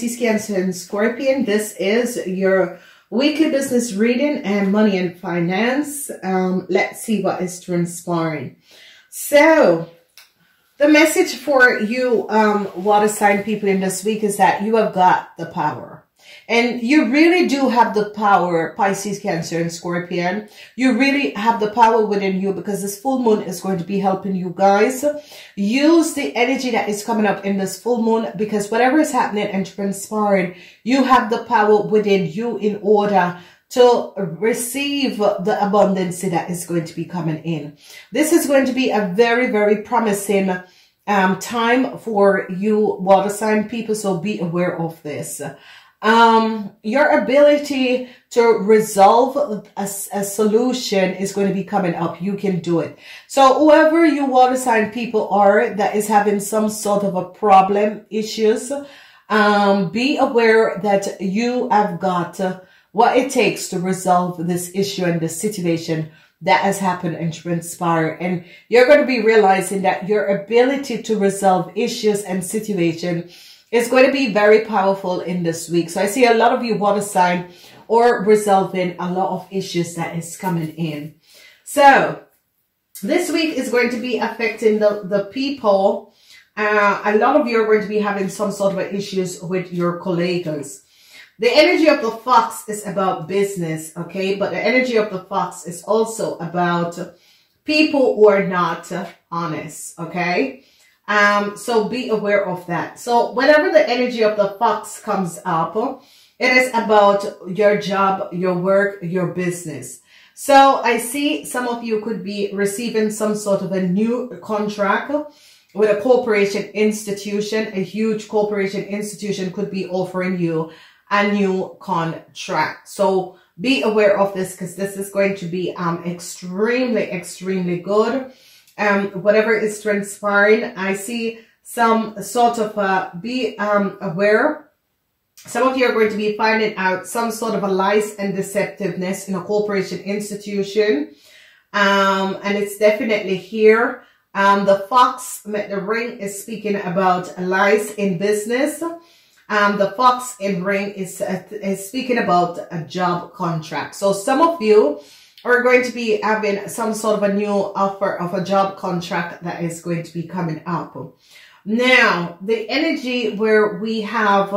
Cancer, and Scorpion. This is your weekly business reading and money and finance. Um, let's see what is transpiring. So, the message for you um, water sign people in this week is that you have got the power. And you really do have the power, Pisces, Cancer, and Scorpion. You really have the power within you because this full moon is going to be helping you guys. Use the energy that is coming up in this full moon because whatever is happening and transpiring, you have the power within you in order to receive the abundance that is going to be coming in. This is going to be a very, very promising um, time for you water sign people, so be aware of this um, your ability to resolve a, a, solution is going to be coming up. You can do it. So whoever you water sign people are that is having some sort of a problem, issues, um, be aware that you have got uh, what it takes to resolve this issue and the situation that has happened and transpired. And you're going to be realizing that your ability to resolve issues and situation is going to be very powerful in this week. So I see a lot of you water sign or resolving a lot of issues that is coming in. So this week is going to be affecting the, the people. Uh, a lot of you are going to be having some sort of issues with your colleagues. The energy of the fox is about business, okay? But the energy of the fox is also about people who are not honest, okay? Um, so be aware of that. So whenever the energy of the fox comes up, it is about your job, your work, your business. So I see some of you could be receiving some sort of a new contract with a corporation institution. A huge corporation institution could be offering you a new contract. So be aware of this because this is going to be um, extremely, extremely good um, whatever is transpiring. I see some sort of uh, be um, aware. Some of you are going to be finding out some sort of a lies and deceptiveness in a corporation institution. Um, and it's definitely here. Um, the fox, met the ring is speaking about lies in business. Um, the fox in ring is, uh, is speaking about a job contract. So some of you are going to be having some sort of a new offer of a job contract that is going to be coming up. Now, the energy where we have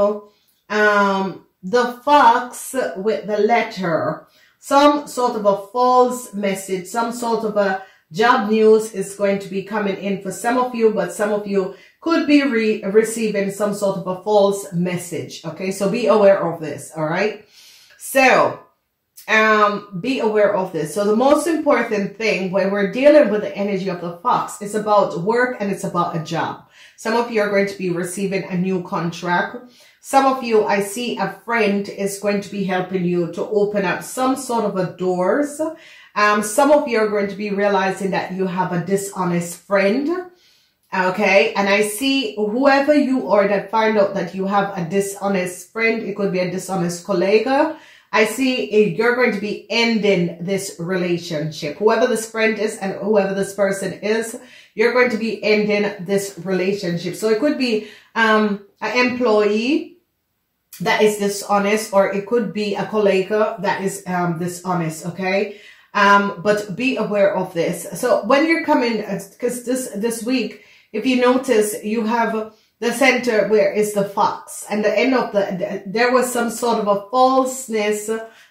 um, the fox with the letter, some sort of a false message, some sort of a job news is going to be coming in for some of you, but some of you could be re receiving some sort of a false message. Okay, so be aware of this. All right. So um, be aware of this. So the most important thing when we're dealing with the energy of the fox is about work and it's about a job. Some of you are going to be receiving a new contract. Some of you, I see a friend is going to be helping you to open up some sort of a doors. Um, some of you are going to be realizing that you have a dishonest friend. Okay. And I see whoever you are that find out that you have a dishonest friend. It could be a dishonest colleague I see you're going to be ending this relationship. Whoever this friend is and whoever this person is, you're going to be ending this relationship. So it could be um, an employee that is dishonest or it could be a colleague that is um, dishonest, okay? Um, but be aware of this. So when you're coming, because uh, this, this week, if you notice, you have the center where is the fox and the end of the, there was some sort of a falseness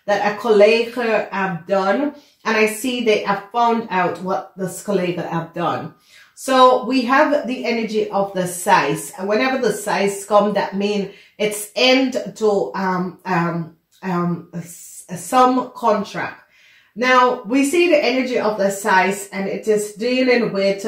that a colleague have done and I see they have found out what this colleague have done. So we have the energy of the scythe and whenever the scythe come that mean it's end to um um um some contract. Now we see the energy of the scythe and it is dealing with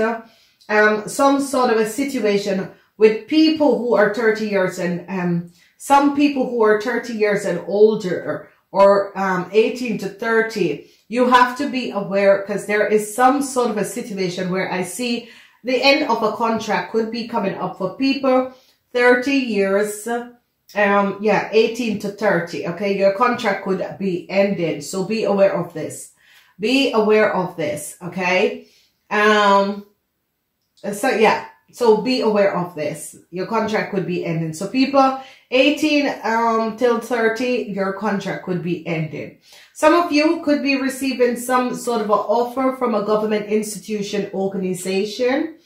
um some sort of a situation with people who are 30 years and um, some people who are 30 years and older or um, 18 to 30, you have to be aware because there is some sort of a situation where I see the end of a contract could be coming up for people 30 years, um, yeah, 18 to 30. Okay, your contract could be ended. So be aware of this. Be aware of this. Okay. Um, so yeah, So be aware of this. Your contract could be ending. So people 18 um, till 30, your contract could be ending. Some of you could be receiving some sort of an offer from a government institution organization.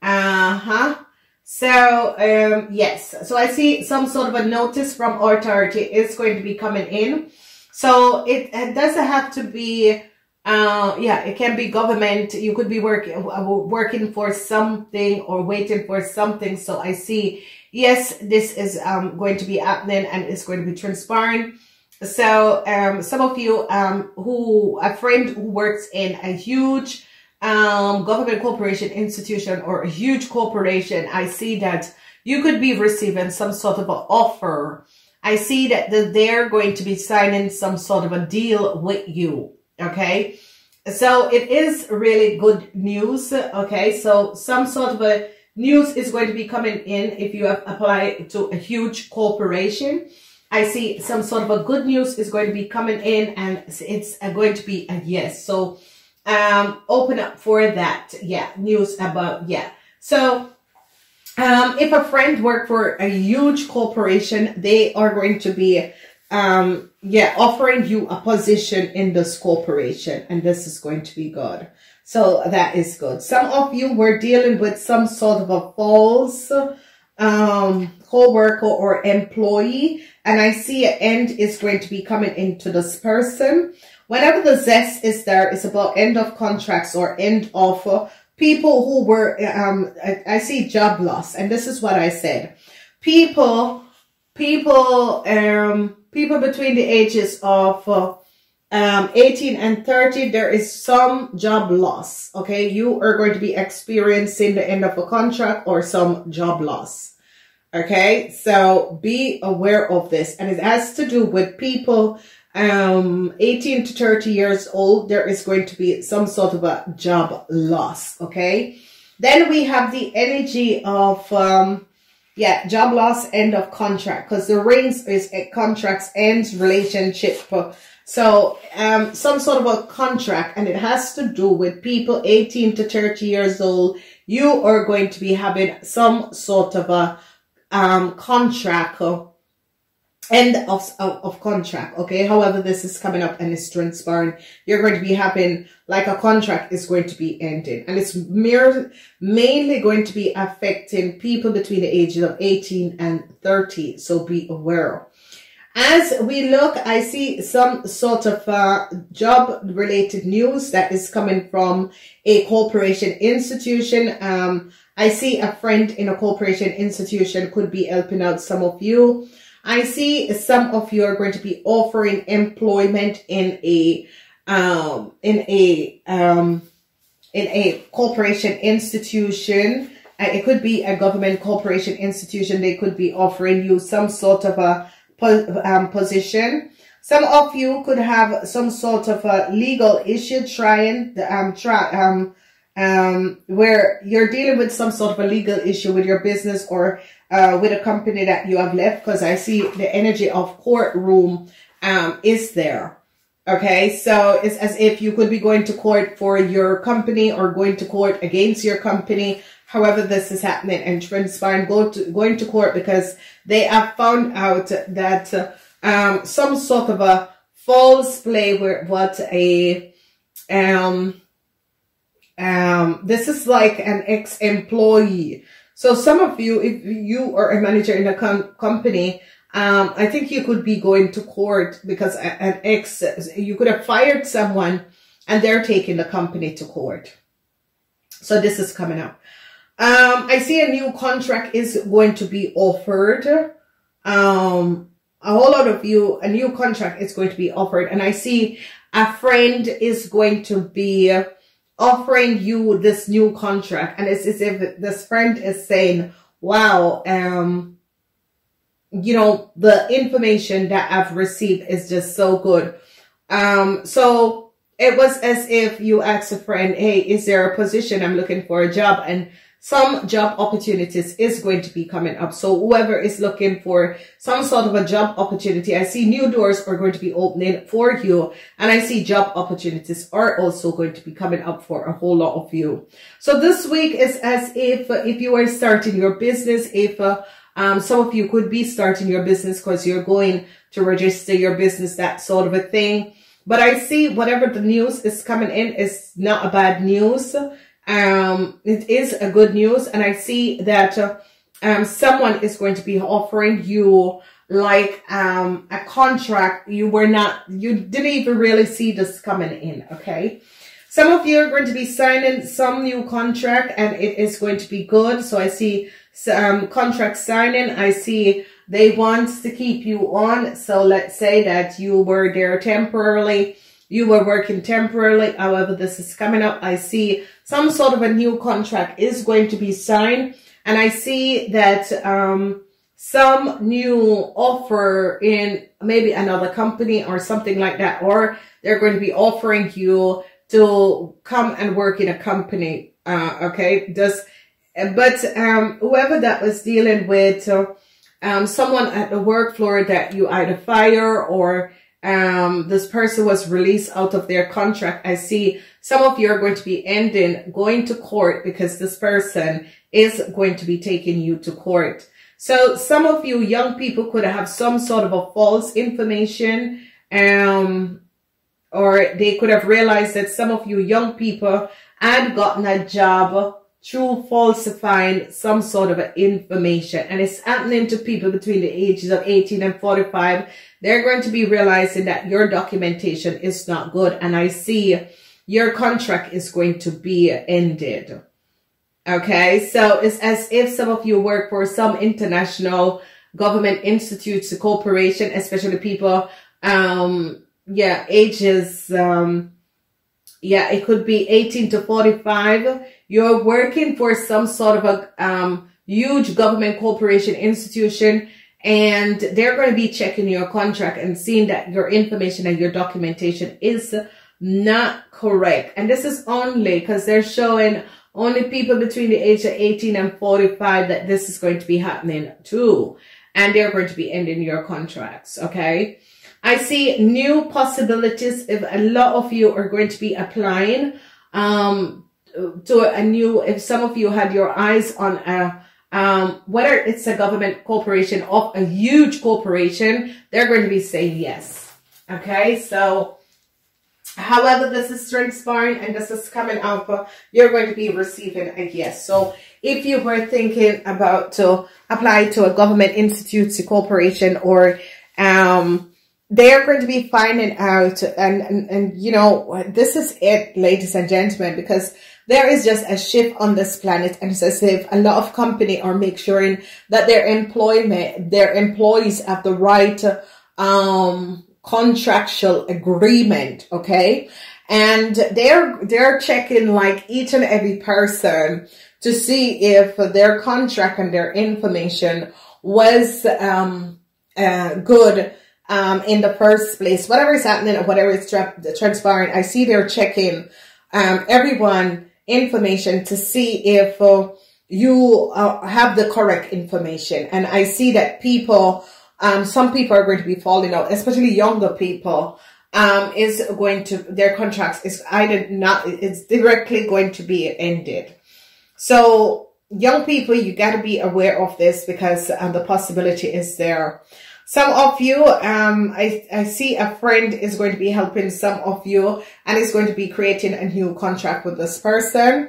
Uh-huh. So, um, yes. So I see some sort of a notice from authority is going to be coming in. So it, it doesn't have to be uh, yeah, it can be government. You could be working uh, working for something or waiting for something. So I see, yes, this is um, going to be happening and it's going to be transparent. So um, some of you um, who a friend who works in a huge um, government corporation institution or a huge corporation, I see that you could be receiving some sort of an offer. I see that they're going to be signing some sort of a deal with you Okay. So it is really good news. Okay. So some sort of a news is going to be coming in if you apply to a huge corporation. I see some sort of a good news is going to be coming in and it's going to be a yes. So, um, open up for that. Yeah. News about, yeah. So, um, if a friend work for a huge corporation, they are going to be um, yeah, offering you a position in this corporation. And this is going to be good. So that is good. Some of you were dealing with some sort of a false um, co-worker or employee. And I see an end is going to be coming into this person. Whenever the zest is there, it's about end of contracts or end of uh, people who were, um, I, I see job loss. And this is what I said. People, people, um, people between the ages of uh, um, 18 and 30, there is some job loss. Okay. You are going to be experiencing the end of a contract or some job loss. Okay. So be aware of this. And it has to do with people um 18 to 30 years old there is going to be some sort of a job loss okay then we have the energy of um yeah, job loss, end of contract, because the rings is a contracts ends relationship. So, um, some sort of a contract, and it has to do with people 18 to 30 years old. You are going to be having some sort of a, um, contract end of, of, of, contract. Okay. However, this is coming up and it's transparent. You're going to be having like a contract is going to be ending and it's mere, mainly going to be affecting people between the ages of 18 and 30. So be aware. As we look, I see some sort of uh, job related news that is coming from a corporation institution. Um, I see a friend in a corporation institution could be helping out some of you. I see some of you are going to be offering employment in a um, in a um, in a corporation institution. Uh, it could be a government corporation institution. They could be offering you some sort of a um, position. Some of you could have some sort of a legal issue trying the um try um um where you're dealing with some sort of a legal issue with your business or uh, with a company that you have left because I see the energy of courtroom um, is there. Okay, so it's as if you could be going to court for your company or going to court against your company. However, this is happening and transpiring, go to, going to court because they have found out that um, some sort of a false play where what a um um this is like an ex-employee so some of you, if you are a manager in a com company, um, I think you could be going to court because an ex, you could have fired someone and they're taking the company to court. So this is coming up. Um, I see a new contract is going to be offered. Um, a whole lot of you, a new contract is going to be offered. And I see a friend is going to be offering you this new contract. And it's as if this friend is saying, wow, um, you know, the information that I've received is just so good. Um, so it was as if you asked a friend, hey, is there a position? I'm looking for a job. And some job opportunities is going to be coming up. So whoever is looking for some sort of a job opportunity, I see new doors are going to be opening for you. And I see job opportunities are also going to be coming up for a whole lot of you. So this week is as if, if you are starting your business, if uh, um, some of you could be starting your business because you're going to register your business, that sort of a thing. But I see whatever the news is coming in is not a bad news. Um, it is a good news. And I see that uh, um, someone is going to be offering you like um, a contract you were not, you didn't even really see this coming in. Okay. Some of you are going to be signing some new contract and it is going to be good. So I see some contract signing. I see they want to keep you on. So let's say that you were there temporarily. You were working temporarily. However, this is coming up. I see some sort of a new contract is going to be signed. And I see that, um, some new offer in maybe another company or something like that, or they're going to be offering you to come and work in a company. Uh, okay. Does, but, um, whoever that was dealing with, uh, um, someone at the work floor that you either fire or um, this person was released out of their contract. I see some of you are going to be ending going to court because this person is going to be taking you to court. So some of you young people could have some sort of a false information, um, or they could have realized that some of you young people had gotten a job through falsifying some sort of information. And it's happening to people between the ages of 18 and 45. They're going to be realizing that your documentation is not good. And I see your contract is going to be ended. Okay. So it's as if some of you work for some international government institutes, corporation, especially people, um, yeah, ages, um, yeah, it could be 18 to 45 you're working for some sort of a um, huge government corporation institution and they're going to be checking your contract and seeing that your information and your documentation is not correct. And this is only because they're showing only people between the age of 18 and 45 that this is going to be happening too. And they're going to be ending your contracts. Okay. I see new possibilities if a lot of you are going to be applying um, to a new, if some of you had your eyes on a, um, whether it's a government corporation or a huge corporation, they're going to be saying yes. Okay, so however this is transpiring and this is coming out, you're going to be receiving a yes. So if you were thinking about to apply to a government institute, to corporation, or um, they are going to be finding out and, and, and, you know, this is it, ladies and gentlemen, because there is just a shift on this planet and it's as if a lot of company are making sure that their employment, their employees have the right, um, contractual agreement. Okay. And they're, they're checking like each and every person to see if their contract and their information was, um, uh, good um, in the first place. Whatever is happening or whatever is tra transpiring, I see they're checking um, everyone information to see if uh, you uh, have the correct information. And I see that people, um, some people are going to be falling out, especially younger people, um, is going to, their contracts is either not, it's directly going to be ended. So young people, you got to be aware of this because um, the possibility is there. Some of you, um, I, I see a friend is going to be helping some of you and is going to be creating a new contract with this person.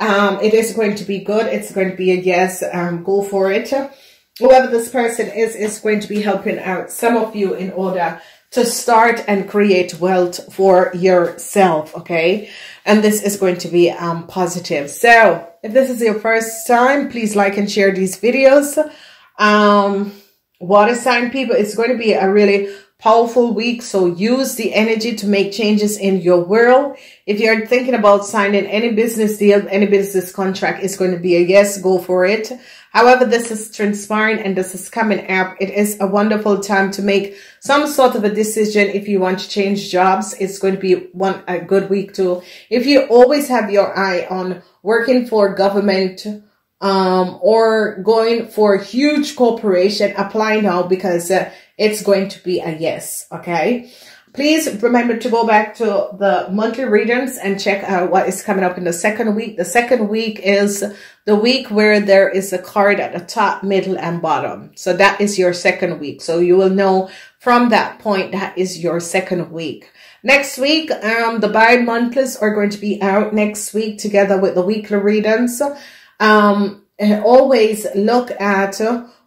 Um, it is going to be good. It's going to be a yes. Um, go for it. Whoever this person is, is going to be helping out some of you in order to start and create wealth for yourself. Okay. And this is going to be, um, positive. So if this is your first time, please like and share these videos. Um, water sign people, it's going to be a really powerful week. So use the energy to make changes in your world. If you're thinking about signing any business deal, any business contract, it's going to be a yes, go for it. However, this is transpiring and this is coming up. It is a wonderful time to make some sort of a decision. If you want to change jobs, it's going to be one, a good week too. If you always have your eye on working for government, um, or going for a huge corporation, apply now because uh, it's going to be a yes. Okay. Please remember to go back to the monthly readings and check out what is coming up in the second week. The second week is the week where there is a card at the top, middle, and bottom. So that is your second week. So you will know from that point that is your second week. Next week, um, the bi-monthlies are going to be out next week together with the weekly readings. Um, always look at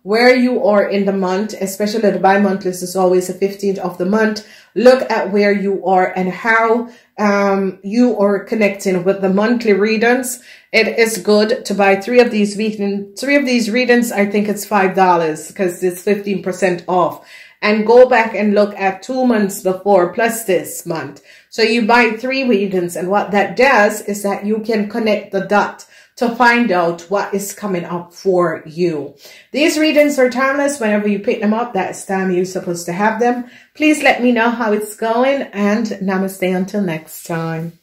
where you are in the month, especially the bi-monthlies is always the 15th of the month look at where you are and how um, you are connecting with the monthly readings. It is good to buy three of these readings. Three of these readings, I think it's $5 because it's 15% off. And go back and look at two months before plus this month. So you buy three readings and what that does is that you can connect the dot to find out what is coming up for you. These readings are timeless. Whenever you pick them up, that's time you're supposed to have them. Please let me know how it's going and namaste until next time.